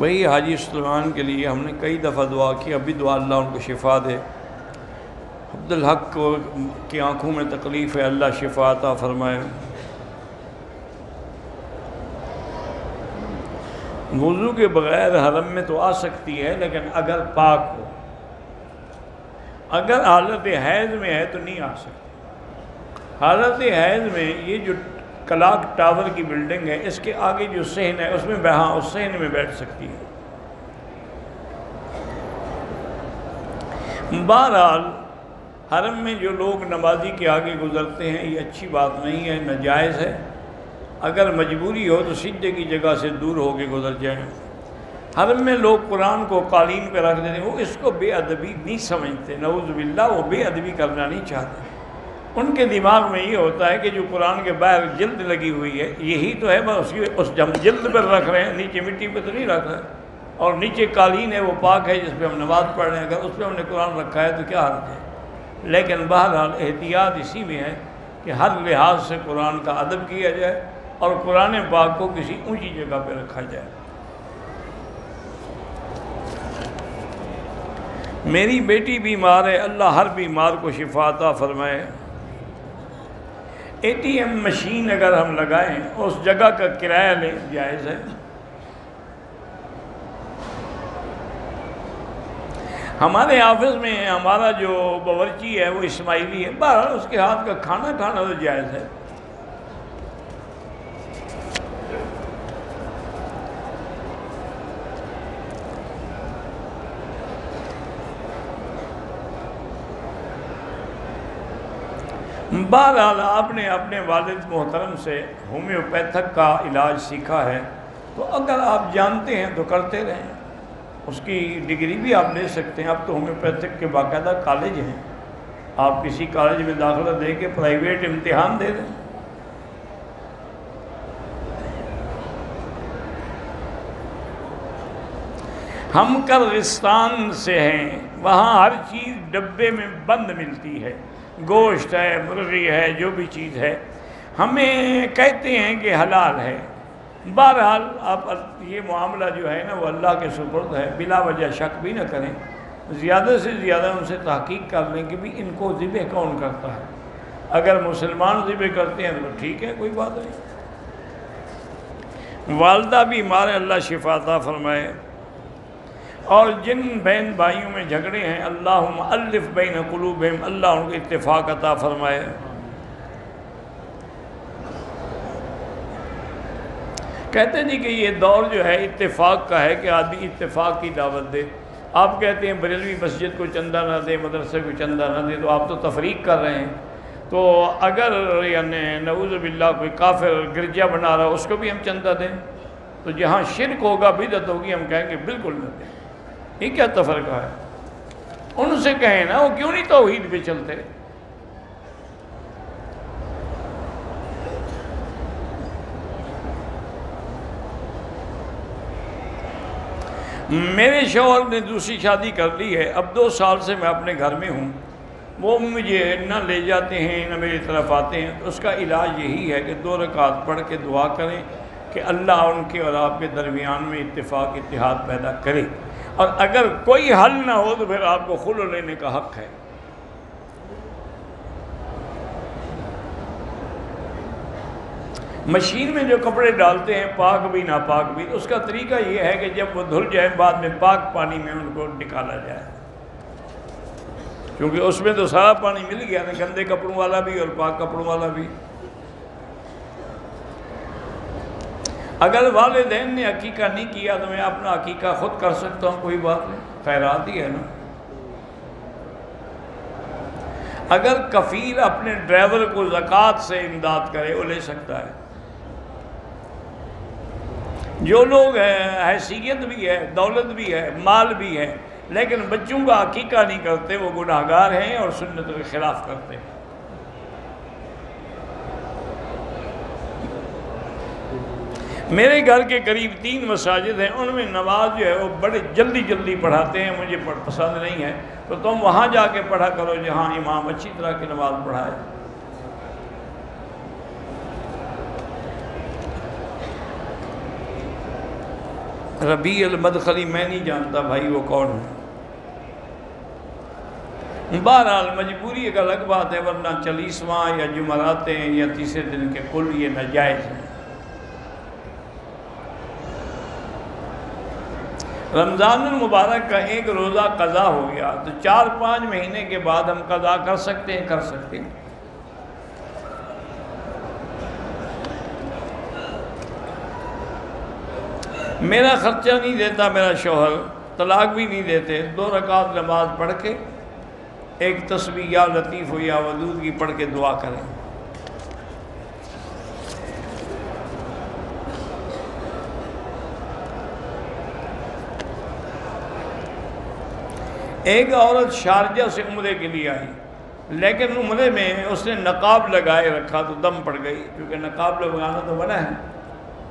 وہی حاجی سلمان کے لیے ہم نے کئی دفعہ دعا کی ابھی دعا اللہ ان کو شفا دے۔ عبدالحق کو کی آنکھوں میں تکلیف ہے، اللہ شفا عطا فرمائے۔ وضو کے بغیر حرم میں تو آ سکتی ہے، لیکن اگر پاک ہو۔ اگر حالت حیض میں ہے تو نہیں آ سکتی۔ حالت حیض میں یہ جو کلاک ٹاور کی بلڈنگ ہے، اس کے آگے جو سہن ہے، اس میں بہاں اس سہن میں بیٹھ سکتی ہے۔ بہرحال، حرم میں جو لوگ نمازی کے آگے گزرتے ہیں، یہ اچھی بات نہیں ہے، ناجائز ہے۔ اگر مجبوری ہو تو سجدے کی جگہ سے دور ہو کے گزر جائیں۔ حرم میں لوگ قرآن کو قالین پہ رکھ دیتے ہیں، وہ اس کو بے ادبی نہیں سمجھتے۔ نعوذ باللہ، وہ بے ادبی کرنا نہیں چاہتے۔ ان کے دماغ میں یہ ہوتا ہے کہ جو قرآن کے باہر جلد لگی ہوئی ہے، یہی تو ہے، بس اس ہم جلد پر رکھ رہے ہیں، نیچے مٹی پہ تو نہیں رکھ رہے اور نیچے قالین ہے، وہ پاک ہے، جس پہ ہم نماز پڑھ رہے ہیں۔ اگر اس پہ ہم نے قرآن رکھا ہے تو کیا حرض ہے؟ لیکن بہرحال احتیاط اسی میں ہے کہ ہر لحاظ سے قرآن کا ادب کیا جائے اور قرآن پاک کو کسی اونچی جگہ پہ رکھا جائے۔ میری بیٹی بیمار ہے، اللہ ہر بیمار کو شفاطہ فرمائے۔ اے ٹی ایم مشین اگر ہم لگائیں، اس جگہ کا کرایہ لیں جائز ہے۔ ہمارے آفس میں ہمارا جو باورچی ہے، وہ اسماعیلی ہے۔ بہرحال اس کے ہاتھ کا کھانا کھانا تو جائز ہے۔ بہرحال آپ نے اپنے والد محترم سے ہومیوپیتھک کا علاج سیکھا ہے، تو اگر آپ جانتے ہیں تو کرتے رہیں۔ اس کی ڈگری بھی آپ لے سکتے ہیں اب تو ہومیوپیتھک کے باقاعدہ کالج ہیں۔ آپ کسی کالج میں داخلہ دے کے پرائیویٹ امتحان دے دیں ہم کرغستان سے ہیں، وہاں ہر چیز ڈبے میں بند ملتی ہے۔ گوشت ہے، مرغی ہے، جو بھی چیز ہے، ہمیں کہتے ہیں کہ حلال ہے۔ بہرحال آپ یہ معاملہ جو ہے نا، وہ اللہ کے سپرد ہے۔ بلا وجہ شک بھی نہ کریں۔ زیادہ سے زیادہ ان سے تحقیق کر لیں کہ بھی ان کو ذبح کون کرتا ہے۔ اگر مسلمان ذبح کرتے ہیں تو ٹھیک ہے، کوئی بات نہیں۔ والدہ بھی مارے، اللہ شفاطہ فرمائے۔ اور جن بہن بھائیوں میں جھگڑے ہیں اللہ الف بین قلوبہم، اللہ ان کو اتفاق عطا فرمائے۔ کہتے ہیں جی کہ یہ دور جو ہے، اتفاق کا ہے کہ آدمی اتفاق کی دعوت دے۔ آپ کہتے ہیں، بریلوی مسجد کو چندہ نہ دے، مدرسے کو چندہ نہ دے، تو آپ تو تفریق کر رہے ہیں۔ تو اگر یعنی نعوذ باللہ کوئی کافر گرجا بنا رہا، اس کو بھی ہم چندہ دیں۔ تو جہاں شرک ہوگا بدت ہوگی، ہم کہیں گے بالکل نہ دیں۔ یہ کیا تفرقہ ہے؟ ان سے کہیں نا، وہ کیوں نہیں توحید پہ چلتے؟ میرے شوہر نے دوسری شادی کر لی ہے، اب دو سال سے میں اپنے گھر میں ہوں۔ وہ مجھے نہ لے جاتے ہیں، نہ میری طرف آتے ہیں۔ تو اس کا علاج یہی ہے کہ دو رکعت پڑھ کے دعا کریں کہ اللہ ان کے اور آپ کے درمیان میں اتفاق، اتحاد پیدا کرے۔ اور اگر کوئی حل نہ ہو تو پھر آپ کو خلو لینے کا حق ہے۔ مشین میں جو کپڑے ڈالتے ہیں، پاک بھی، ناپاک بھی، اس کا طریقہ یہ ہے کہ جب وہ دھل جائے، بعد میں پاک پانی میں ان کو نکالا جائے۔ کیونکہ اس میں تو سارا پانی مل گیا نا گندے کپڑوں والا بھی اور پاک کپڑوں والا بھی۔ اگر والدین نے عقیقہ نہیں کیا تو میں اپنا عقیقہ خود کر سکتا ہوں، کوئی بات نہیں، خیرات ہی ہے نا۔ اگر کفیل اپنے ڈرائیور کو زکوٰۃ سے امداد کرے، وہ لے سکتا ہے۔ جو لوگ ہیں، حیثیت بھی ہے، دولت بھی ہے، مال بھی ہے، لیکن بچوں کا عقیقہ نہیں کرتے، وہ گناہ گار ہیں اور سنت کے خلاف کرتے ہیں۔ میرے گھر کے قریب تین مساجد ہیں، ان میں نماز جو ہے وہ بڑے جلدی جلدی پڑھاتے ہیں، مجھے پسند نہیں ہے۔ تو تم وہاں جا کے پڑھا کرو جہاں امام اچھی طرح کی نماز پڑھائے۔ ربیع المدخلی، میں نہیں جانتا بھائی وہ کون ہے۔ بہرحال مجبوری ایک الگ بات ہے، ورنہ چالیسواں یا جمعراتیں یا تیسرے دن کے کل یہ ناجائز ہیں۔ رمضان المبارک کا ایک روزہ قضا ہو گیا تو چار پانچ مہینے کے بعد ہم قضا کر سکتے ہیں، کر سکتے ہیں۔ میرا خرچہ نہیں دیتا، میرا شوہر طلاق بھی نہیں دیتے۔ دو رکعت نماز پڑھ کے ایک تسبیح یا لطیف ہو یا ودود کی پڑھ کے دعا کریں۔ ایک عورت شارجہ سے عمرے کے لیے آئی، لیکن عمرے میں اس نے نقاب لگائے رکھا تو دم پڑ گئی، کیونکہ نقاب لگانا تو بنا ہے۔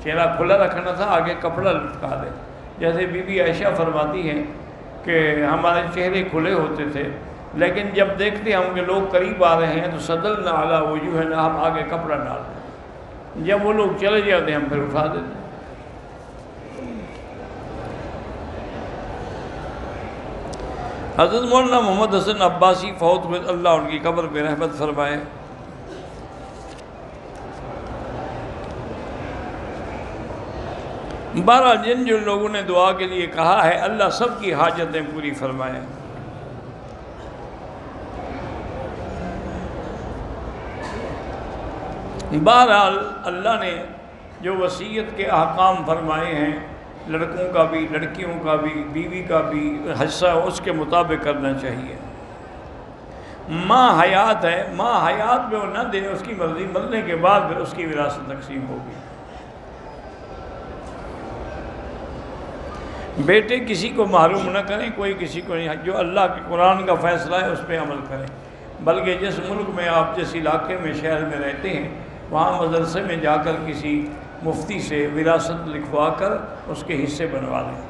چہرہ کھلا رکھنا تھا، آگے کپڑا لٹکا دے۔ جیسے بی بی عائشہ فرماتی ہیں کہ ہمارے چہرے کھلے ہوتے تھے، لیکن جب دیکھتے ہم کہ لوگ قریب آ رہے ہیں تو صدل نہ اعلیٰ وہ جو ہے نا ہم آگے کپڑا ڈال۔ دیں جب وہ لوگ چلے جاتے ہیں ہم پھر اٹھا دیتے ہیں۔ حضرت مولانا محمد حسن عباسی فوت میں اللہ ان کی قبر پہ رحمت فرمائے۔ بارہ جن جن لوگوں نے دعا کے لیے کہا ہے، اللہ سب کی حاجتیں پوری فرمائے۔ بہرحال، اللہ نے جو وصیت کے احکام فرمائے ہیں لڑکوں کا بھی، لڑکیوں کا بھی، بیوی کا بھی حصہ اس کے مطابق کرنا چاہیے۔ ماں حیات ہے، ماں حیات میں وہ نہ دے، اس کی مرضی مرنے کے بعد پھر اس کی وراثت تقسیم ہوگی۔ بیٹے کسی کو معلوم نہ کریں، کوئی کسی کو نہیں، جو اللہ کے قرآن کا فیصلہ ہے اس پہ عمل کریں۔ بلکہ جس ملک میں آپ، جس علاقے میں، شہر میں رہتے ہیں، وہاں مدرسے میں جا کر کسی مفتی سے وراثت لکھوا کر اس کے حصے بنوا لیں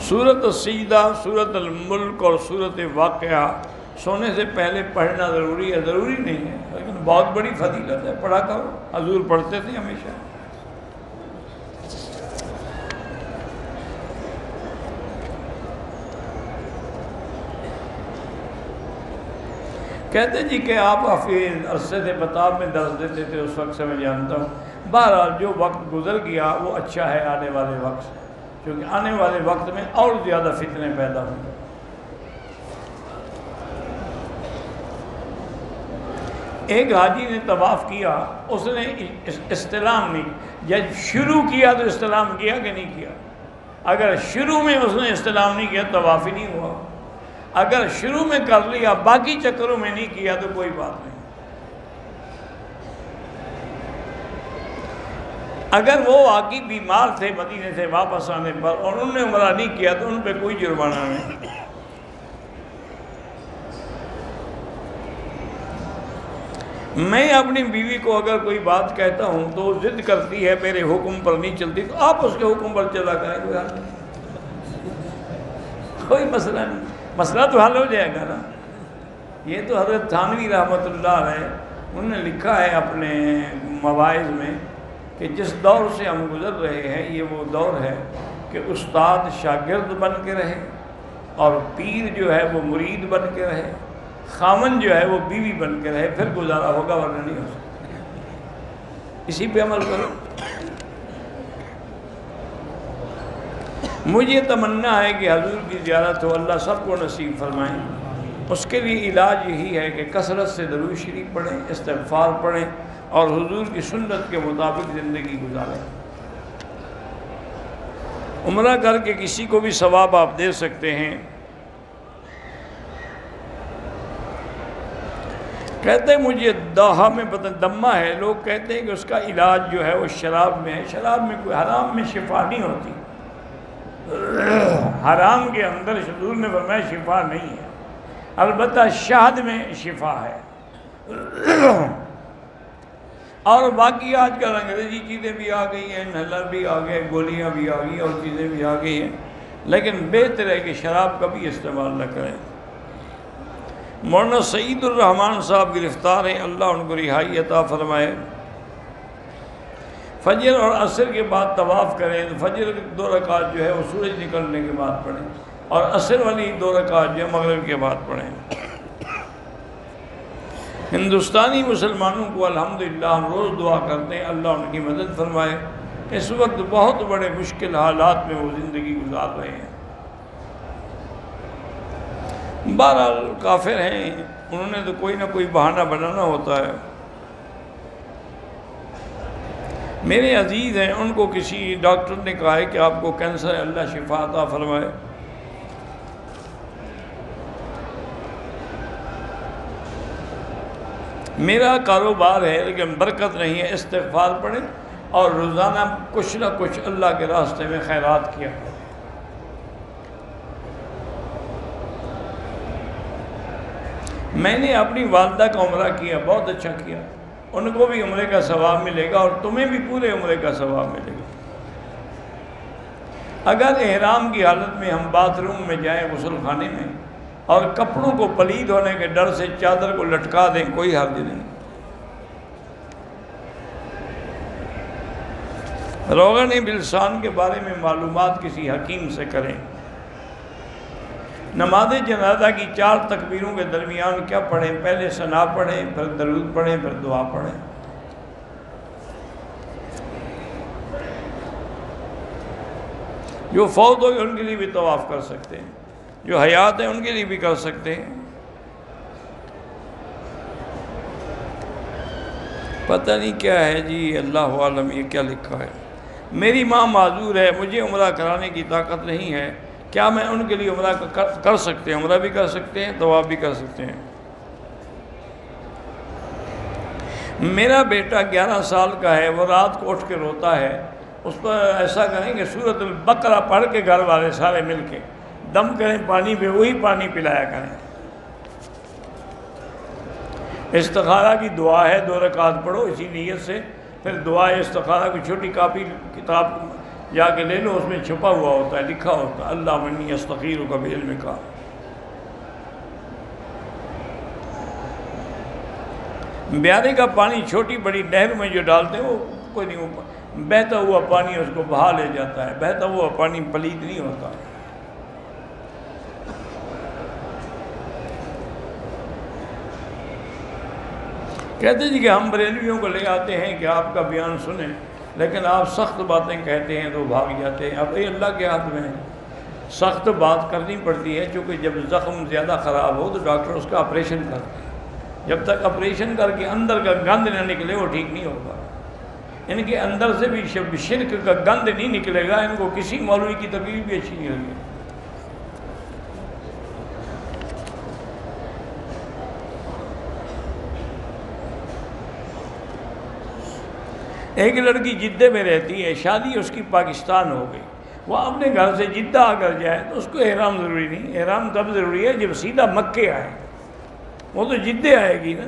صورت السیدہ صورت الملک اور صورت واقعہ سونے سے پہلے پڑھنا ضروری ہے، ضروری نہیں ہے، لیکن بہت بڑی فضیلت ہے۔ پڑھا کرو، حضور پڑھتے تھے ہمیشہ۔ کہتے جی کہ آپ حفیظ عرصے سے بتاب میں درس دیتے تھے، اس وقت سے میں جانتا ہوں۔ بہرحال جو وقت گزر گیا، وہ اچھا ہے آنے والے وقت سے، کیونکہ آنے والے وقت میں اور زیادہ فتنے پیدا ہوں۔ گے ایک حاجی نے طواف کیا، اس نے استلام نہیں جب شروع کیا تو استلام کیا کہ نہیں کیا؟ اگر شروع میں اس نے استلام نہیں کیا، طواف ہی نہیں ہوا۔ اگر شروع میں کر لیا، باقی چکروں میں نہیں کیا تو کوئی بات نہیں۔ اگر وہ واقعی بیمار تھے مدینے سے واپس آنے پر اور انہوں نے عمرہ نہیں کیا تو ان پہ کوئی جرمانہ نہیں۔ میں اپنی بیوی کو اگر کوئی بات کہتا ہوں تو ضد کرتی ہے، میرے حکم پر نہیں چلتی، تو آپ اس کے حکم پر چلا کریں کوئی کوئی مسئلہ نہیں۔ مسئلہ تو حل ہو جائے گا نا۔ یہ تو حضرت تھانوی رحمۃ اللہ ہے انہوں نے لکھا ہے اپنے مواعظ میں کہ جس دور سے ہم گزر رہے ہیں، یہ وہ دور ہے کہ استاد شاگرد بن کے رہے اور پیر جو ہے وہ مرید بن کے رہے، خامن جو ہے وہ بیوی بن کے رہے، پھر گزارا ہوگا ورنہ نہیں ہو سکتا۔ اسی پہ عمل کرو۔ مجھے تمنا ہے کہ حضور کی زیارت ہو، اللہ سب کو نصیب فرمائیں اس کے لیے علاج یہی ہے کہ کثرت سے درود شریف پڑھیں، استغفار پڑھیں اور حضور کی سنت کے مطابق زندگی گزاریں۔ عمرہ کر کے کسی کو بھی ثواب آپ دے سکتے ہیں۔ کہتے ہیں، مجھے دہا میں پتہ، دمہ ہے۔ لوگ کہتے ہیں کہ اس کا علاج جو ہے وہ شراب میں ہے۔ شراب میں کوئی حرام میں شفا نہیں ہوتی۔ حرام کے اندر شدور نے فرمایا شفا نہیں ہے۔ البتہ شہد میں شفا ہے۔ اور باقی آج کل انگریزی چیزیں بھی آ گئی ہیں نلر بھی آ گئے گولیاں بھی آ گئی اور چیزیں بھی آ گئی ہیں۔ لیکن بہتر ہے کہ شراب کا بھی استعمال نہ کریں۔ مولانا سعید الرحمان صاحب گرفتار ہیں، اللہ ان کو رہائی عطا فرمائے۔ فجر اور عصر کے بعد طواف کریں، تو فجر دو رکعت جو ہے وہ سورج نکلنے کے بعد پڑھیں، اور عصر والی دو رکعت جو ہے مغرب کے بعد پڑھیں۔ ہندوستانی مسلمانوں کو الحمدللہ ہم روز دعا کرتے ہیں، اللہ ان کی مدد فرمائے۔ اس وقت بہت بڑے مشکل حالات میں وہ زندگی گزار رہے ہیں۔ بہرحال کافر ہیں، انہوں نے تو کوئی نہ کوئی بہانہ بنانا ہوتا ہے۔ میرے عزیز ہیں، ان کو کسی ڈاکٹر نے کہا ہے کہ آپ کو کینسر ہے، اللہ شفا عطا فرمائے۔ میرا کاروبار ہے، لیکن برکت نہیں ہے، استغفار پڑھیں اور روزانہ کچھ نہ کچھ اللہ کے راستے میں خیرات کیا۔ میں نے اپنی والدہ کا عمرہ کیا، بہت اچھا کیا۔ ان کو بھی عمرے کا ثواب ملے گا اور تمہیں بھی پورے عمرے کا ثواب ملے گا۔ اگر احرام کی حالت میں ہم باتھ روم میں جائیں غسل خانے میں اور کپڑوں کو پلید ہونے کے ڈر سے چادر کو لٹکا دیں، کوئی حرج نہیں۔ روغن بلسان کے بارے میں معلومات کسی حکیم سے کریں۔ نماز جنازہ کی چار تکبیروں کے درمیان کیا پڑھیں؟ پہلے ثنا پڑھیں، پھر درود پڑھیں، پھر دعا پڑھیں۔ جو فوت ہو ان کے لیے بھی طواف کر سکتے ہیں۔ جو حیات ہیں ان کے لیے بھی کر سکتے ہیں۔ پتہ نہیں کیا ہے جی اللہ عالم یہ کیا لکھا ہے۔ میری ماں معذور ہے، مجھے عمرہ کرانے کی طاقت نہیں ہے۔ کیا میں ان کے لیے عمرہ کر سکتے ہیں؟ عمرہ بھی کر سکتے ہیں دعا بھی کر سکتے ہیں۔ میرا بیٹا گیارہ سال کا ہے، وہ رات کو اٹھ کے روتا ہے۔ اس پر ایسا کریں کہ سورت البقرہ پڑھ کے گھر والے سارے مل کے دم کریں، پانی پہ وہی پانی پلایا کریں۔ استخارہ کی دعا ہے، دو رکعت پڑھو اسی نیت سے۔ پھر دعا استخارہ کی چھوٹی کاپی کتاب جا کے لے لو اس میں چھپا ہوا ہوتا ہے، لکھا ہوتا ہے۔ اللہ منی استخیر کا بھی علم کا بیارے کا پانی چھوٹی بڑی نہر میں جو ڈالتے ہیں، وہ کوئی نہیں بہتا ہوا پانی اس کو بہا لے جاتا ہے۔ بہتا ہوا پانی پلید نہیں ہوتا۔ کہتے جی کہ ہم بریلویوں کو لے آتے ہیں کہ آپ کا بیان سنیں۔ لیکن آپ سخت باتیں کہتے ہیں تو بھاگ جاتے ہیں۔ اب یہ اللہ کے ہاتھ میں سخت بات کرنی پڑتی ہے، چونکہ جب زخم زیادہ خراب ہو تو ڈاکٹر اس کا آپریشن کرتے ہیں جب تک آپریشن کر کے اندر کا گند نہ نکلے، وہ ٹھیک نہیں ہوگا۔ ان کے اندر سے بھی شرک کا گند نہیں نکلے گا، ان کو کسی مولوی کی تکلیف بھی اچھی نہیں ہوگی۔ ایک لڑکی جدے میں رہتی ہے، شادی اس کی پاکستان ہو گئی۔ وہ اپنے گھر سے جدہ اگر جائے تو اس کو احرام ضروری نہیں، احرام تب ضروری ہے جب سیدھا مکے آئے۔ وہ تو جدے آئے گی نا۔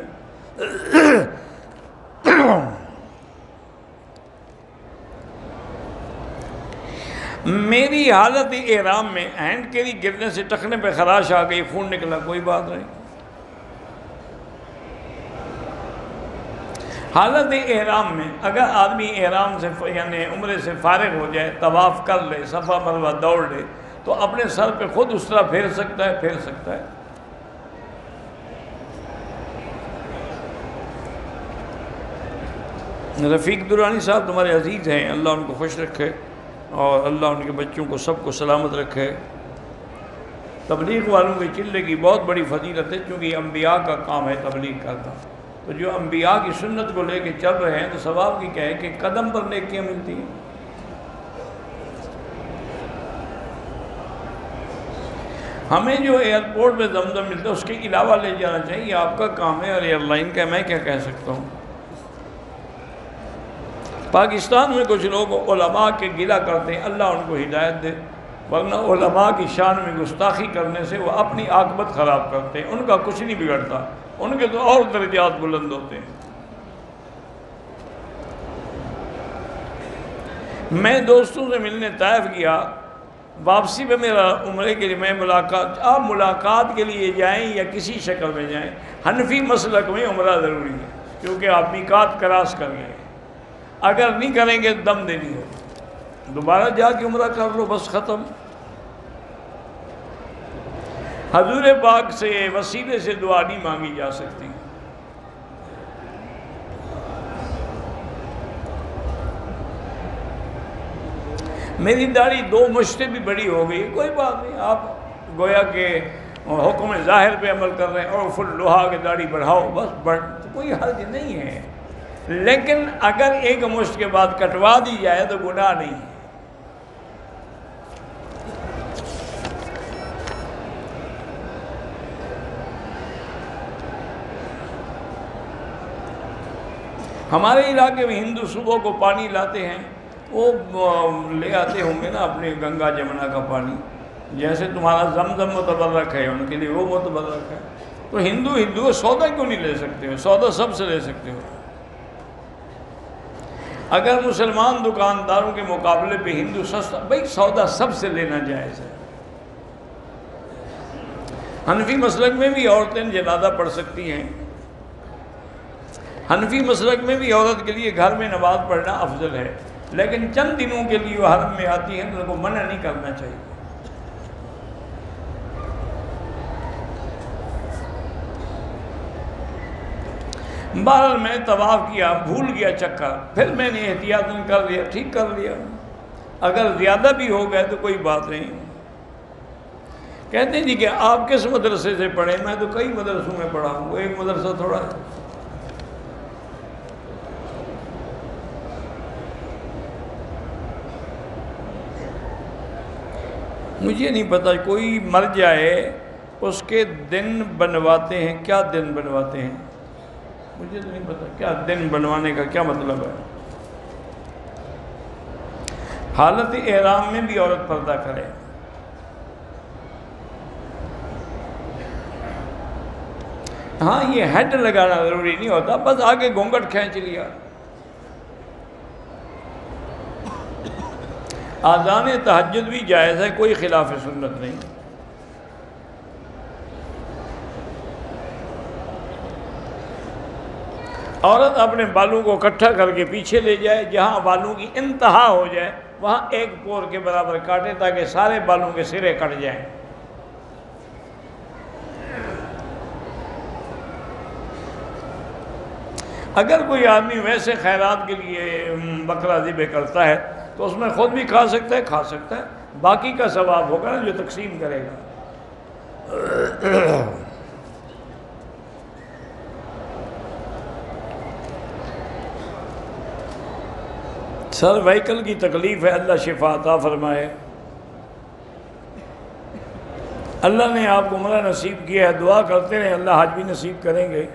میری حالت احرام میں، ہینڈ کیری گرنے سے ٹکنے پہ خراش آ گئی خون نکلا، کوئی بات نہیں۔ حالت احرام میں اگر آدمی احرام سے یعنی عمرے سے فارغ ہو جائے، طواف کر لے، صفا مروہ دوڑ لے، تو اپنے سر پہ خود اس طرح پھیر سکتا ہے، پھیر سکتا ہے۔ رفیق درانی صاحب تمہارے عزیز ہیں، اللہ ان کو خوش رکھے اور اللہ ان کے بچوں کو سب کو سلامت رکھے۔ تبلیغ والوں کے چلے کی بہت بڑی فضیلت ہے، چونکہ انبیاء کا کام ہے، تبلیغ کرتا تو جو انبیاء کی سنت کو لے کے چل رہے ہیں تو ثواب کی کہیں کہ قدم پر نیکیاں ملتی ہیں۔ ہمیں جو ایئرپورٹ میں زمزم ملتا ہے اس کے علاوہ لے جانا چاہیے آپ کا کام ہے اور ایئر لائن کا میں کیا کہہ سکتا ہوں۔ پاکستان میں کچھ لوگ علماء کے گلا کرتے ہیں، اللہ ان کو ہدایت دے۔ ورنہ علماء کی شان میں گستاخی کرنے سے وہ اپنی عاقبت خراب کرتے ہیں، ان کا کچھ نہیں بگڑتا۔ ان کے تو اور درجات بلند ہوتے ہیں۔ میں دوستوں سے ملنے طائف کیا، واپسی میں میرا عمرے کے لیے میں ملاقات، آپ ملاقات کے لیے جائیں یا کسی شکل میں جائیں، حنفی مسلک میں عمرہ ضروری ہے، کیونکہ آپ میکات کراس کر گئے اگر نہیں کریں گے، دم دینی ہو دوبارہ جا کے عمرہ کر لو، بس ختم۔ حضور پاک سے وسیلے سے دعا نہیں مانگی جا سکتی۔ میری داڑھی دو مشتے بھی بڑی ہو گئی، کوئی بات نہیں، آپ گویا کہ حکم ظاہر پہ عمل کر رہے ہیں اور فل لوہا کے داڑھی بڑھاؤ، بس بڑھ کوئی حرج نہیں ہے۔ لیکن اگر ایک مشت کے بعد کٹوا دی جائے تو گناہ نہیں۔ ہے ہمارے علاقے میں ہندو صبح کو پانی لاتے ہیں، وہ لے آتے ہوں گے نا اپنے گنگا جمنا کا پانی۔ جیسے تمہارا زمزم متبرک ہے، ان کے لیے وہ متبرک ہے۔ تو ہندو ہندو سودا کیوں نہیں لے سکتے ہو؟ سودا سب سے لے سکتے ہو۔ اگر مسلمان دکانداروں کے مقابلے پہ ہندو سستا، بھائی سودا سب سے لینا جائز ہے۔ حنفی مسلک میں بھی عورتیں جنازہ پڑھ سکتی ہیں۔ حنفی مسلک میں بھی عورت کے لیے گھر میں نماز پڑھنا افضل ہے، لیکن چند دنوں کے لیے وہ حرم میں آتی ہیں تو ان کو منع نہیں کرنا چاہیے۔ بہرحال میں طواف کیا، بھول گیا چکر پھر میں نے احتیاط کر لیا، ٹھیک کر لیا۔ اگر زیادہ بھی ہو گئے تو کوئی بات نہیں۔ کہتے ہیں جی کہ آپ کس مدرسے سے پڑھیں میں تو کئی مدرسوں میں پڑھا ہوں وہ ایک مدرسہ تھوڑا ہے۔ مجھے نہیں پتا، کوئی مر جائے، اس کے دن بنواتے ہیں، کیا دن بنواتے ہیں؟ مجھے تو نہیں پتا، کیا دن بنوانے کا کیا مطلب ہے؟ حالت احرام میں بھی عورت پردہ کرے۔ ہاں یہ ہیڈ لگانا ضروری نہیں ہوتا، بس آگے گھونگٹ کھینچ لیا۔ آزان تحجد بھی جائز ہے، کوئی خلاف سنت نہیں۔ عورت اپنے بالوں کو اکٹھا کر کے پیچھے لے جائے، جہاں بالوں کی انتہا ہو جائے، وہاں ایک پور کے برابر کاٹے تاکہ سارے بالوں کے سرے کٹ جائیں۔ اگر کوئی آدمی ویسے خیرات کے لیے بکرا ذبح کرتا ہے تو اس میں خود بھی کھا سکتا ہے، کھا سکتا ہے۔ باقی کا ثواب ہوگا نا جو تقسیم کرے گا۔ سر، وہیکل کی تکلیف ہے، اللہ شفا عطا فرمائے۔ اللہ نے آپ کو عمرہ نصیب کیا ہے، دعا کرتے رہے اللہ حج بھی نصیب کریں گے۔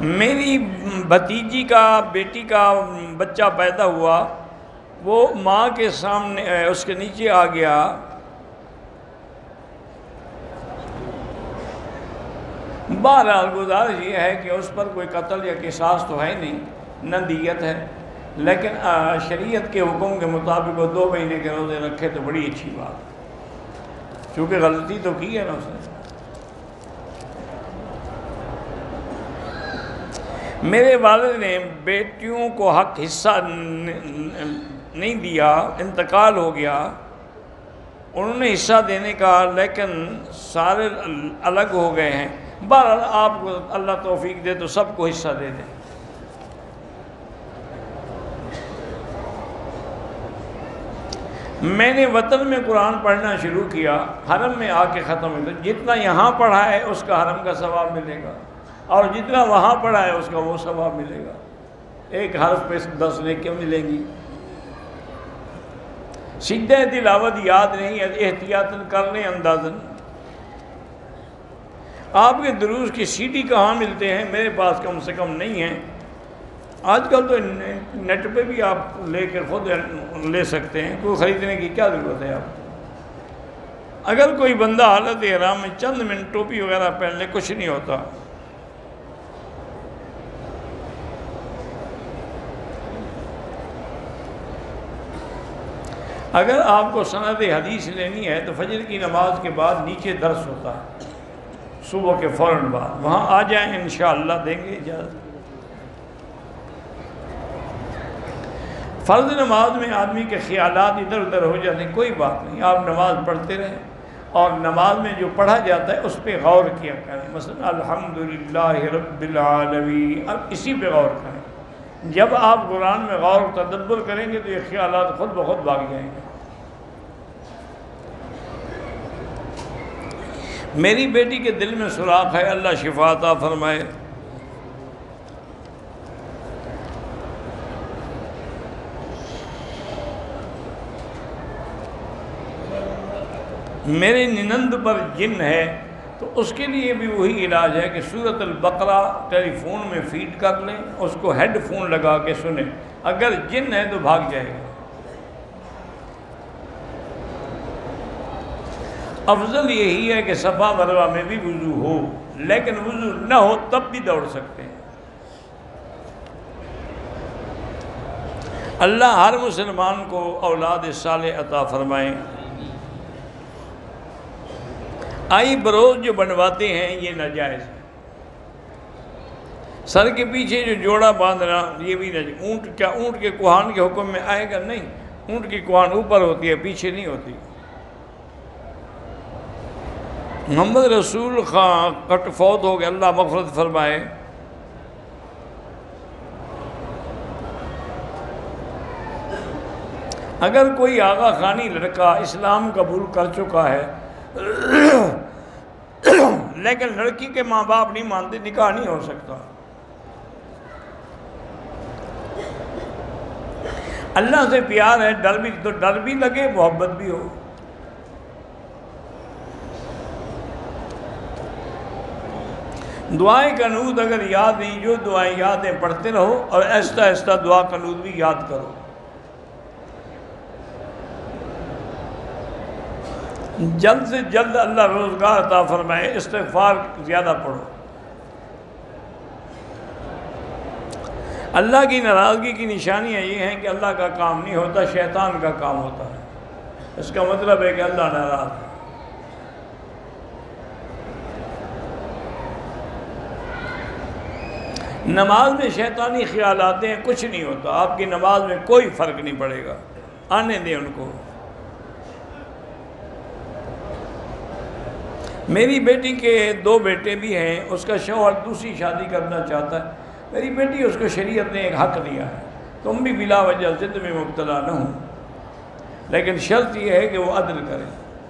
میری بھتیجی کا، بیٹی کا بچہ پیدا ہوا، وہ ماں کے سامنے اس کے نیچے آ گیا۔ بہرحال گزارش یہ ہے کہ اس پر کوئی قتل یا قصاص تو ہے نہیں نہ دیت ہے۔ لیکن شریعت کے حکم کے مطابق وہ دو مہینے کے روزے رکھے تو بڑی اچھی بات۔ چونکہ غلطی تو کی ہے نا اس نے۔ میرے والد نے بیٹیوں کو حق حصہ نہیں دیا، انتقال ہو گیا۔ انہوں نے حصہ دینے کا، لیکن سارے الگ ہو گئے ہیں۔ بہرحال آپ کو اللہ توفیق دے تو سب کو حصہ دے دیں۔ میں نے وطن میں قرآن پڑھنا شروع کیا، حرم میں آ کے ختم ہو جتنا یہاں پڑھا ہے، اس کا حرم کا ثواب ملے گا۔ اور جتنا وہاں پڑھا ہے اس کا وہ ثواب ملے گا۔ ایک حرف پہ دس نے کیوں ملیں گی۔ سیدھے دلاوت یاد نہیں احتیاط کر لیں اندازن آپ کے دروس کی سیٹی کہاں ملتے ہیں؟ میرے پاس کم سے کم نہیں ہیں۔ آج کل تو نیٹ پہ بھی آپ لے کر خود لے سکتے ہیں۔ کوئی خریدنے کی کیا ضرورت ہے آپ؟ اگر کوئی بندہ حالت احرام میں چند منٹ ٹوپی وغیرہ پہن لے، کچھ نہیں ہوتا۔ اگر آپ کو سند حدیث لینی ہے تو فجر کی نماز کے بعد نیچے درس ہوتا ہے، صبح کے فوراً بعد۔ وہاں آ جائیں، انشاءاللہ دیں گے اجازت۔ فرض نماز میں آدمی کے خیالات ادھر ادھر ہو جاتے ہیں، کوئی بات نہیں، آپ نماز پڑھتے رہیں۔ اور نماز میں جو پڑھا جاتا ہے، اس پہ غور کیا کریں۔ مثلا الحمدللہ رب العالمین۔ اب اسی پہ غور کریں۔ جب آپ قرآن میں غور و تدبر کریں گے تو یہ خیالات خود بخود بھاگ جائیں گے۔ میری بیٹی کے دل میں سراخ ہے، اللہ شفاطہ فرمائے۔ میرے ننند پر جن ہے تو اس کے لیے بھی وہی علاج ہے کہ صورت البقرہ ٹیلی فون میں فیڈ کر لیں، اس کو ہیڈ فون لگا کے سنیں۔ اگر جن ہے تو بھاگ جائے گا۔ افضل یہی ہے کہ صفا مروا میں بھی وضو ہو، لیکن وضو نہ ہو تب بھی دوڑ سکتے ہیں۔ اللہ ہر مسلمان کو اولاد صالح عطا فرمائیں آئی بروز جو بنواتے ہیں، یہ ناجائز ہے سر کے پیچھے جو جوڑا باندھنا، یہ بھی ناجائز۔ اونٹ کیا، اونٹ کے کوہان کے حکم میں آئے گا؟ نہیں۔ اونٹ کی کوہان اوپر ہوتی ہے، پیچھے نہیں ہوتی۔ محمد رسول خان کٹ فوت ہو گئے، اللہ مغفرت فرمائے۔ اگر کوئی آغا خانی لڑکا اسلام قبول کر چکا ہے لیکن لڑکی کے ماں باپ نہیں مانتے، نکاح نہیں ہو سکتا۔ اللہ سے پیار ہے، ڈر بھی، تو ڈر بھی لگے، محبت بھی ہو۔ دعائیں قنوط اگر یاد نہیں جو دعائیں یادیں پڑھتے رہو اور ایسا ایسا دعا قنوط بھی یاد کرو۔ جلد سے جلد اللہ روزگار عطا فرمائے، استغفار زیادہ پڑھو۔ اللہ کی ناراضگی کی نشانیاں یہ ہیں کہ اللہ کا کام نہیں ہوتا، شیطان کا کام ہوتا ہے۔ اس کا مطلب ہے کہ اللہ ناراض ہے۔ نماز میں شیطانی خیال آتے ہیں، کچھ نہیں ہوتا۔ آپ کی نماز میں کوئی فرق نہیں پڑے گا۔ آنے دیں ان کو۔ میری بیٹی کے دو بیٹے بھی ہیں، اس کا شوہر دوسری شادی کرنا چاہتا ہے۔ میری بیٹی اس کو شریعت نے ایک حق دیا ہے۔ تم بھی بلا وجہ ضد میں مبتلا نہ ہوں لیکن شرط یہ ہے کہ وہ عدل کرے۔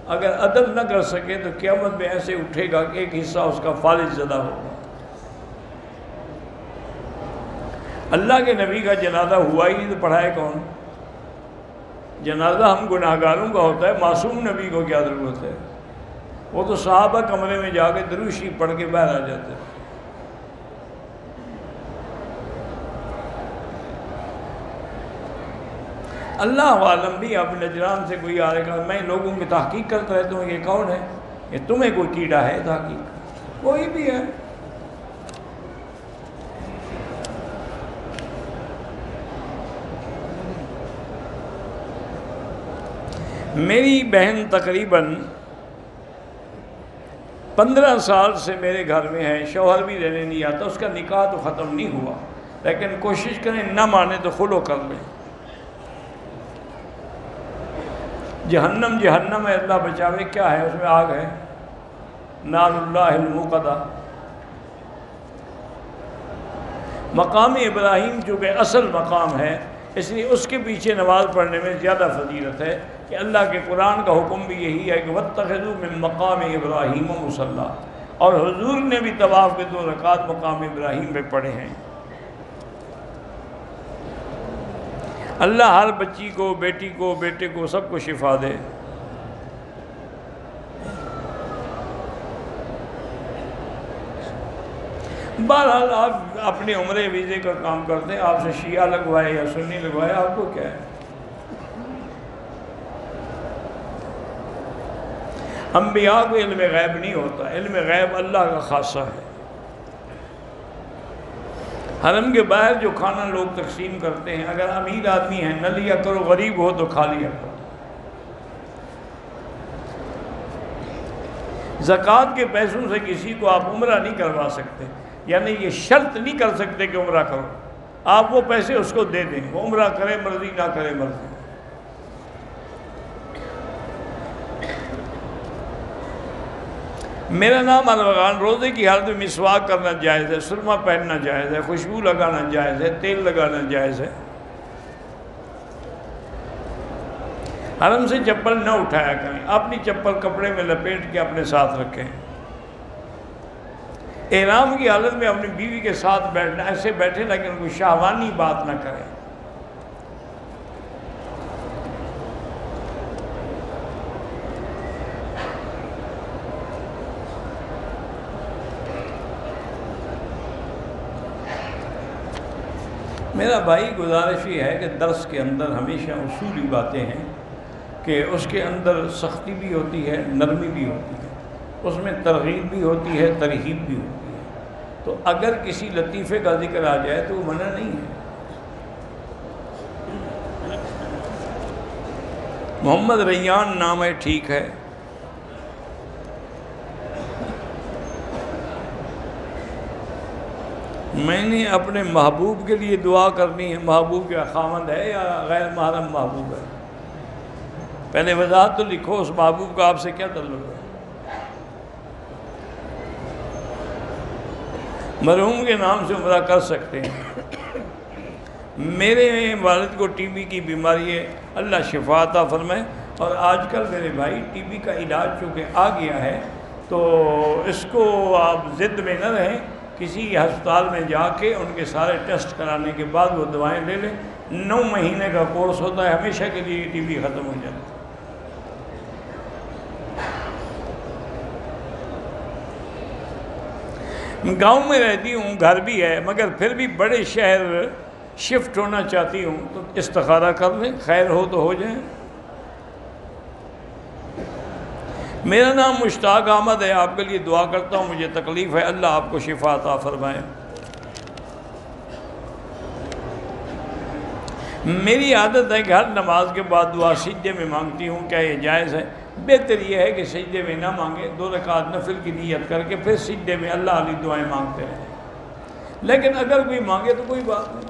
اگر عدل نہ کر سکے تو قیامت میں ایسے اٹھے گا کہ ایک حصہ اس کا فالج زدہ ہوگا اللہ کے نبی کا جنازہ ہوا ہی نہیں، تو پڑھائے کون؟ جنازہ ہم گناہ گاروں کا ہوتا ہے، معصوم نبی کو کیا ضرورت ہے؟ وہ تو صحابہ کمرے میں جا کے دروشی پڑھ کے باہر آ جاتے تھے اللہ عالم بھی اب نجران سے کوئی آ رہا میں لوگوں کی تحقیق کرتا رہتا ہوں، یہ کون ہے؟ یہ تمہیں کوئی کیڑا ہے تحقیق؟ کوئی بھی ہے۔ میری بہن تقریباً پندرہ سال سے میرے گھر میں ہے شوہر بھی رہنے نہیں آتا، اس کا نکاح تو ختم نہیں ہوا۔ لیکن کوشش کریں نہ مانے تو خلو کر لیں۔ جہنم جہنم ہے، اللہ بچاوے، کیا ہے؟ اس میں آگ ہے۔ نار اللہ المقدہ مقام ابراہیم جو کہ اصل مقام ہے، اس لیے اس کے پیچھے نماز پڑھنے میں زیادہ فضیلت ہے۔ کہ اللہ کے قرآن کا حکم بھی یہی ہے کہ وَتَّخِذُوا مِن مقام ابراہیم و مسلح اور حضور نے بھی طواف کے دو رکعت مقام ابراہیم میں پڑھے ہیں۔ اللہ ہر بچی کو، بیٹی کو، بیٹے کو سب کو شفا دے۔ بہرحال آپ اپنے عمرے ویزے کا کام کرتے ہیں، آپ سے شیعہ لگوائے یا سنی لگوائے، آپ کو کیا ہے؟ انبیاء کو علم غیب نہیں ہوتا، علم غیب اللہ کا خاصہ ہے۔ حرم کے باہر جو کھانا لوگ تقسیم کرتے ہیں، اگر امیر آدمی ہے، نہ لیا کرو، غریب ہو تو کھا لیا کرو۔ زکوٰۃ کے پیسوں سے کسی کو آپ عمرہ نہیں کروا سکتے یعنی یہ شرط نہیں کر سکتے کہ عمرہ کرو۔ آپ وہ پیسے اس کو دے دیں، وہ عمرہ کرے، مرضی نہ کرے، مرضی۔ میرا نام الغان روزے کی حالت میں مسواک کرنا جائز ہے، سرما پہننا جائز ہے، خوشبو لگانا جائز ہے، تیل لگانا جائز ہے۔ حرم سے چپل نہ اٹھایا کریں، اپنی چپل کپڑے میں لپیٹ کے اپنے ساتھ رکھیں۔ احرام کی حالت میں اپنی بیوی کے ساتھ بیٹھنا، ایسے بیٹھے لیکن کوئی شاہوانی بات نہ کریں میرا بھائی گزارش یہ ہے کہ درس کے اندر ہمیشہ اصولی باتیں ہیں کہ اس کے اندر سختی بھی ہوتی ہے، نرمی بھی ہوتی ہے۔ اس میں ترغیب بھی ہوتی ہے، ترہیب بھی ہوتی ہے۔ تو اگر کسی لطیفے کا ذکر آ جائے تو وہ منع نہیں ہے۔ محمد ریان نام ہے، ٹھیک ہے۔ میں نے اپنے محبوب کے لیے دعا کرنی ہے، محبوب کیا خامد ہے یا غیر محرم محبوب ہے؟ پہلے وضاحت تو لکھو، اس محبوب کا آپ سے کیا تعلق ہے؟ مرحوم کے نام سے عمرہ کر سکتے ہیں۔ میرے والد کو ٹی بی کی بیماری ہے، اللہ شفا عطا فرمائے۔ اور آج کل میرے بھائی ٹی بی کا علاج چونکہ آ گیا ہے، تو اس کو آپ ضد میں نہ رہیں۔ کسی ہسپتال میں جا کے ان کے سارے ٹیسٹ کرانے کے بعد وہ دوائیں لے لیں۔ نو مہینے کا کورس ہوتا ہے، ہمیشہ کے لیے ٹی بی ختم ہو جاتا ہے۔ گاؤں میں رہتی ہوں، گھر بھی ہے، مگر پھر بھی بڑے شہر شفٹ ہونا چاہتی ہوں تو استخارہ کر لیں۔ خیر ہو تو ہو جائیں۔ میرا نام مشتاق احمد ہے، آپ کے لیے دعا کرتا ہوں، مجھے تکلیف ہے، اللہ آپ کو شفا عطا فرمائے۔ میری عادت ہے کہ ہر نماز کے بعد دعا سجدے میں مانگتی ہوں، کیا یہ جائز ہے؟ بہتر یہ ہے کہ سجدے میں نہ مانگے، دو رکعت نفل کی نیت کر کے پھر سجدے میں اللہ علی دعائیں مانگتے رہیں لیکن اگر کوئی مانگے تو کوئی بات نہیں۔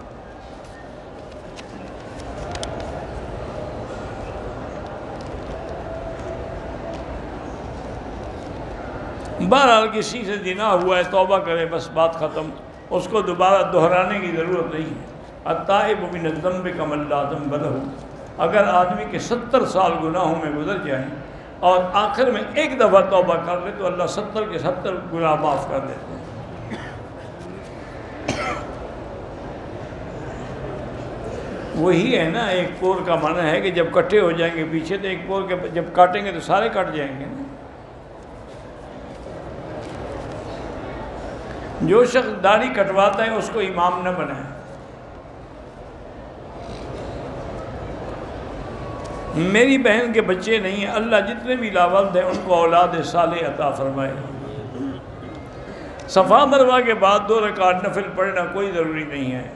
بہرحال کسی سے جنا ہوا ہے، توبہ کرے، بس بات ختم۔ اس کو دوبارہ دہرانے کی ضرورت نہیں ہے۔ عطائب من الذنب کم اللہ بدہ اگر آدمی کے ستر سال گناہوں میں گزر جائیں اور آخر میں ایک دفعہ توبہ کر لے تو اللہ ستر کے ستر گناہ معاف کر دیتے ہیں وہی ہے نا، ایک پور کا معنی ہے کہ جب کٹھے ہو جائیں گے پیچھے تو ایک پور کے جب کاٹیں گے تو سارے کٹ جائیں گے۔ نا جو شخص داڑھی کٹواتا ہے اس کو امام نہ بنائے۔ میری بہن کے بچے نہیں ہیں، اللہ جتنے بھی لاولد ہیں ان کو اولاد صالح عطا فرمائے۔ صفا مروا کے بعد دو رکعت نفل پڑھنا کوئی ضروری نہیں ہے۔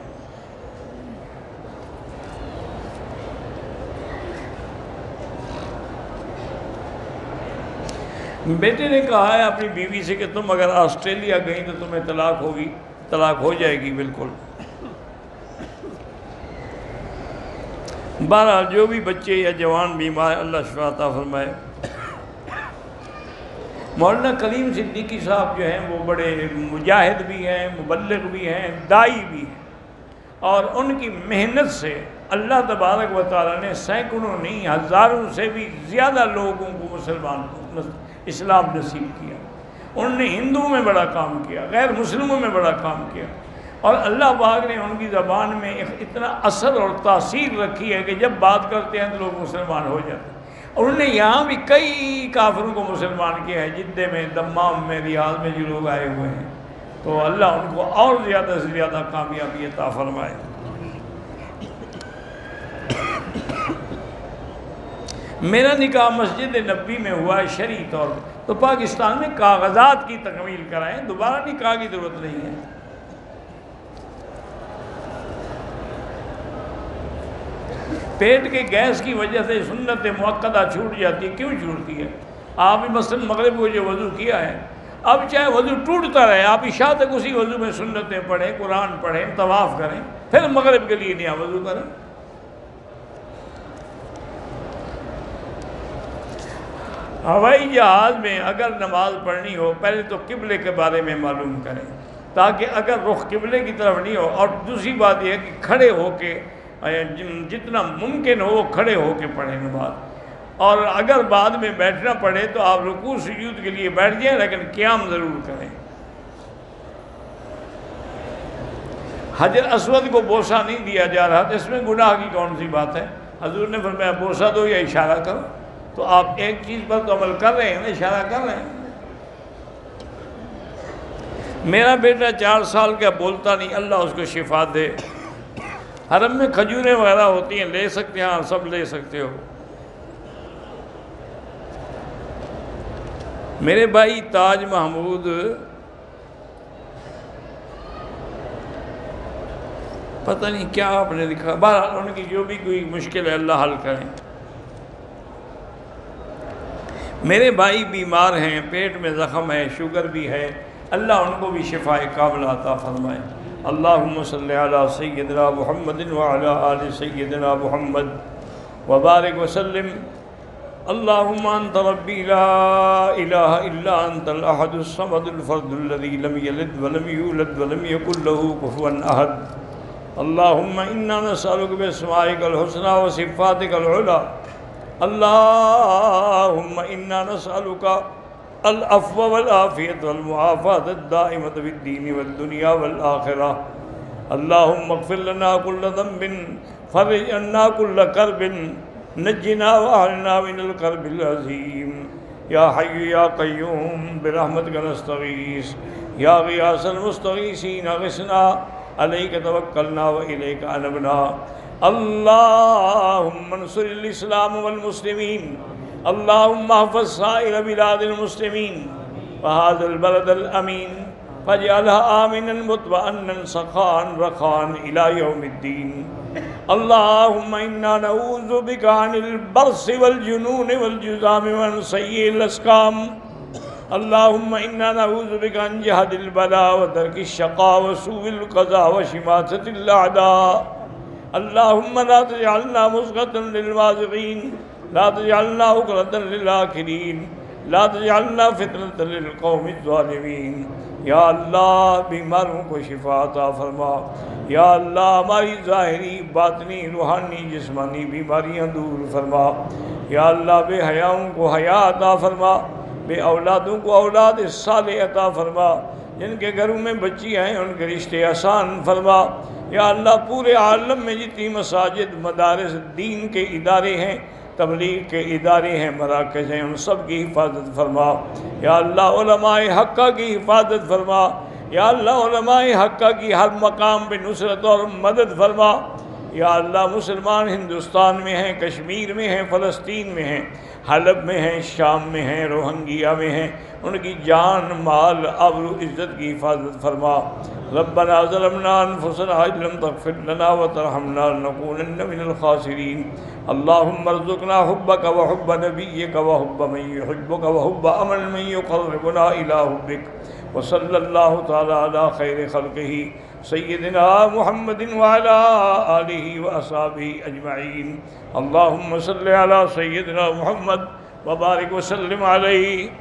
بیٹے نے کہا ہے اپنی بیوی سے کہ تم اگر آسٹریلیا گئیں تو تمہیں طلاق ہوگی، طلاق ہو جائے گی بالکل۔ بہرحال جو بھی بچے یا جوان بیمار اللہ شفا عطا فرمائے۔ مولانا کلیم صدیقی صاحب جو ہیں، وہ بڑے مجاہد بھی ہیں، مبلغ بھی ہیں، دائی بھی ہیں۔ اور ان کی محنت سے اللہ تبارک و تعالیٰ نے سینکڑوں نہیں، ہزاروں سے بھی زیادہ لوگوں کو مسلمان کو اسلام نصیب کیا۔ انہوں نے ہندوؤں میں بڑا کام کیا، غیر مسلموں میں بڑا کام کیا۔ اور اللہ پاک نے ان کی زبان میں اتنا اثر اور تاثیر رکھی ہے کہ جب بات کرتے ہیں تو لوگ مسلمان ہو جاتے ہیں۔ اور انہوں نے یہاں بھی کئی کافروں کو مسلمان کیا ہے، جدے میں، دمام میں، ریاض میں جو لوگ آئے ہوئے ہیں۔ تو اللہ ان کو اور زیادہ سے زیادہ کامیابی عطا فرمائے۔ میرا نکاح مسجد نبی میں ہوا ہے شرعی طور پہ۔ تو پاکستان میں کاغذات کی تکمیل کرائیں، دوبارہ نکاح کی ضرورت نہیں ہے۔ پیٹ کے گیس کی وجہ سے سنت موقع چھوٹ جاتی ہے۔ کیوں چھوٹتی ہے؟ آپ ہی مثلاً مغرب کو جو وضو کیا ہے، اب چاہے وضو ٹوٹتا رہے، آپ عشاء تک اسی وضو میں سنتیں پڑھیں، قرآن پڑھیں، طواف کریں، پھر مغرب کے لیے نیا وضو کریں۔ ہوائی جہاز میں اگر نماز پڑھنی ہو، پہلے تو قبلے کے بارے میں معلوم کریں، تاکہ اگر رخ قبلے کی طرف نہیں ہو، اور دوسری بات یہ ہے کہ کھڑے ہو کے جتنا ممکن ہو، وہ کھڑے ہو کے پڑھیں نماز۔ اور اگر بعد میں بیٹھنا پڑے تو آپ رکوع، سجود کے لیے بیٹھ جائیں، لیکن قیام ضرور کریں۔ حجر اسود کو بوسہ نہیں دیا جا رہا، تو اس میں گناہ کی کون سی بات ہے؟ حضور نے فرمایا، بوسہ دو یا اشارہ کرو۔ تو آپ ایک چیز پر تو عمل کر رہے ہیں، اشارہ کر رہے ہیں۔ میرا بیٹا چار سال کا بولتا نہیں، اللہ اس کو شفا دے۔ حرم میں کھجوریں وغیرہ ہوتی ہیں، لے سکتے ہیں ہاں سب لے سکتے ہو۔ میرے بھائی تاج محمود، پتہ نہیں کیا آپ نے لکھا، بہرحال ان کی جو بھی کوئی مشکل ہے، اللہ حل کریں۔ میرے بھائی بیمار ہیں، پیٹ میں زخم ہے، شوگر بھی ہے، اللہ ان کو بھی شفا قابل عطا فرمائے۔ اللہم صلی علی سیدنا محمد وعلا آل سیدنا محمد وبارک وسلم۔ اللہم انت ربی لا الہ الا انت الاحد الصمد الفرد الذي لم يلد ولم يولد ولم يكن له كفوا احد۔ اللہم انا نسألك باسمائك الحسنى وصفاتك العلا اللهم إنا نسألك العفو والعافية والمعافاة الدائمة في الدين والدنيا والآخرة اللهم اغفر لنا كل ذنب فرج عنا كل كرب نجنا وأهلنا من الكرب العظيم يا حي يا قيوم برحمتك نستغيث يا غياث المستغيثين غثنا عليك توكلنا وإليك أنبنا اللهم انصر الاسلام والمسلمين اللهم احفظ سائر بلاد المسلمين وهذا البلد الامين فاجعلها امنا مطمئنا سخاء رخاء الى يوم الدين اللهم انا نعوذ بك عن البرص والجنون والجذام وعن سيء الاسقام۔ اللهم انا نعوذ بك عن جهد البلاء وترك الشقاء وسوء القضاء وشماتة الاعداء۔ اللهم لا تجعلنا مسغة للوازغين، لا تجعلنا أقرة للآخرين لا تجعلنا فتنة للقوم الظالمين. یا اللہ بیماروں کو شفا عطا فرما. یا اللہ ہماری ظاہری، باطنی، روحانی، جسمانی بیماریاں دور فرما. یا اللہ بے حیاؤں کو حیا عطا فرما، بے اولادوں کو اولاد صالح عطا فرما. جن کے گھروں میں بچی ہیں، ان کے رشتے آسان فرما. یا اللہ پورے عالم میں جتنی مساجد، مدارس، دین کے ادارے ہیں، تبلیغ کے ادارے ہیں، مراکز ہیں، ان سب کی حفاظت فرما۔ یا اللہ علماء حقہ کی حفاظت فرما۔ یا اللہ علماء حقہ کی ہر مقام پہ نصرت اور مدد فرما۔ یا اللہ مسلمان ہندوستان میں ہیں، کشمیر میں ہیں، فلسطین میں ہیں۔ حلب میں ہیں، شام میں ہیں، روہنگیا میں ہیں۔ ان کی جان، مال ابر عزت کی حفاظت فرما۔ ربنا ظلمنا انفسنا لم تغفر لنا وترحمنا لنكونن من الخاسرين اللهم ارزقنا حبك وحب نبيك وحب من يحبك وحب امن من يقربنا الى حبك وصلى الله تعالى على خير خلقه سيدنا محمد وعلى آله وأصحابه أجمعين اللهم صل على سيدنا محمد وبارك وسلم عليه